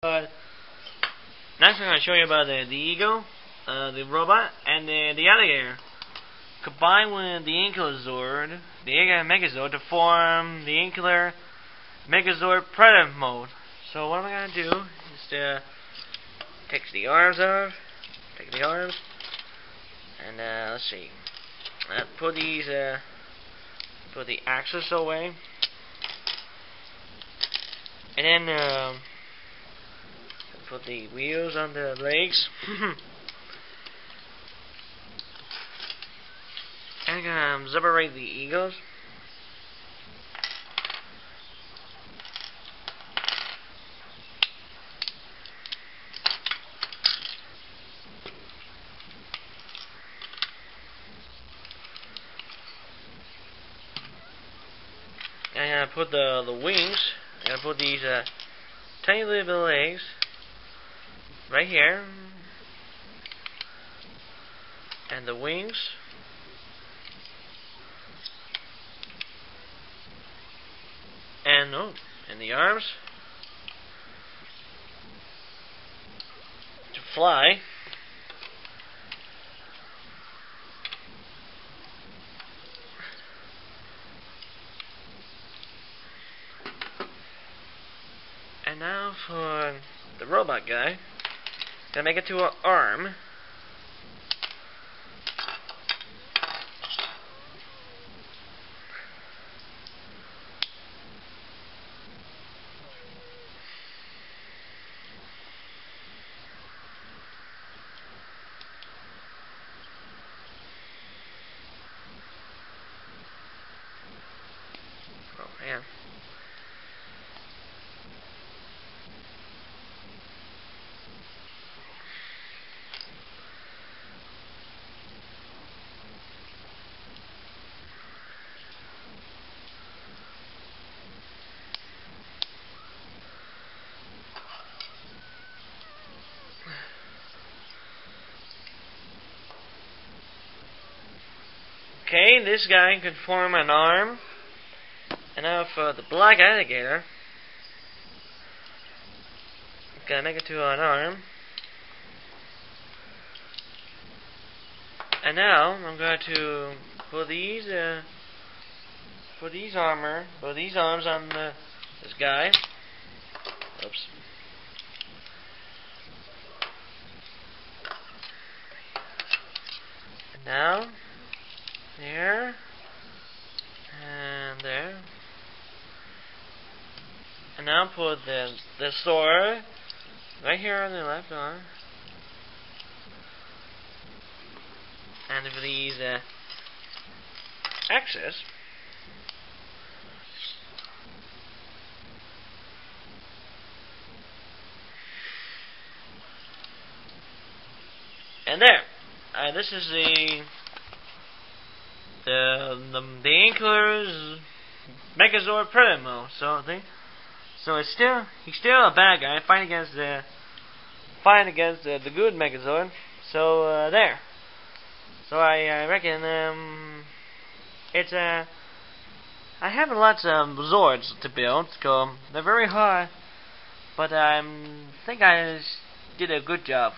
Uh, next, I'm going to show you about the, the eagle, uh, the robot, and the, the alligator. Combined with the Ankylosaur, the Megazord, to form the Ankylar Megazord Predator mode. So what I'm going to do is to take the arms off, take the arms, and uh, let's see, uh, put these, uh, put the axis away, and then. Put the wheels on the legs. and um, separate the eagles. And I put the the wings. I'm gonna put these uh, tiny little legs right here. And the wings. And oh and the arms. To fly. And now for the robot guy Gonna make it to an arm. Oh man. Okay, this guy can form an arm. And now for the black alligator, gonna make it to an arm. And now I'm going to put these uh, put these armor, put these arms on the, this guy. Oops. And now there. And there. And now put the the sword right here on the left arm. And for these uh, axis and there. Uh, this is the the the, the Ankylar's Megazord Primo. So they, so it's still he's still a bad guy fighting against the fighting against the, the good Megazord. So uh, there. So I, I reckon um, it's a. Uh, I have lots of Zords to build, so they're very hard, but I um, think I did a good job.